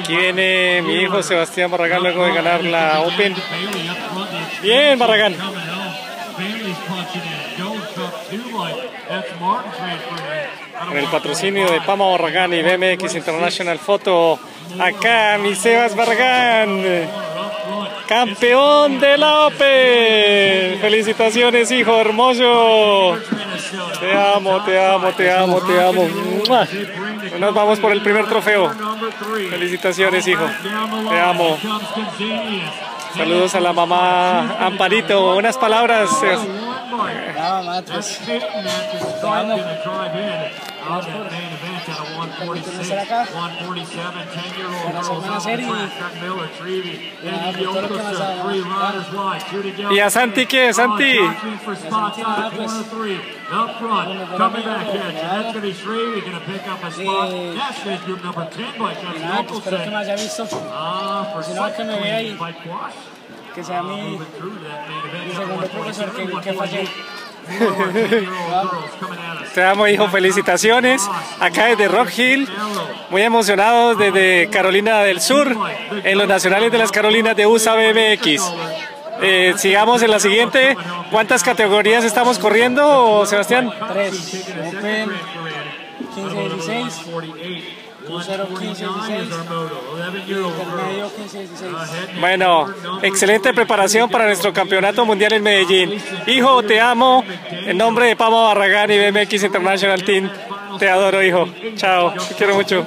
Aquí viene mi hijo Sebastián Barragán luego de ganar la Open. Bien, Barragán. Con el patrocinio de Pama Barragán y BMX International Photo. Acá mi Sebas Barragán. Campeón de la Open. Felicitaciones, hijo hermoso. Te amo, te amo, te amo, te amo. Nos vamos por el primer trofeo. Felicitaciones, hijo. Te amo. Saludos a la mamá Amparito. Unas palabras. No, mamá, pues. Austin. 146, 147, 10-year-old Miller, Trevi, uh, three wide, two Santi che, Santi? for spots three. Up front, coming back here. That's going to be Shreve. He's going to pick up a spot. That's his group number 10 by Chuck Yokosa. Ah, for second by Quash. Che se a me, io sono Te amo, hijo. Felicitaciones. Acá desde Rock Hill. Muy emocionados desde Carolina del Sur. En los nacionales de las Carolinas de USA BMX. Eh, sigamos en la siguiente. ¿Cuántas categorías estamos corriendo, Sebastián? Tres. 15-16. 0, 15, 16. Intermedio, 15, 16. Bueno, excelente preparación para nuestro campeonato mundial en Medellín. Hijo, te amo. En nombre de Pama Barragán y BMX International Team, te adoro, hijo. Chao, te quiero mucho.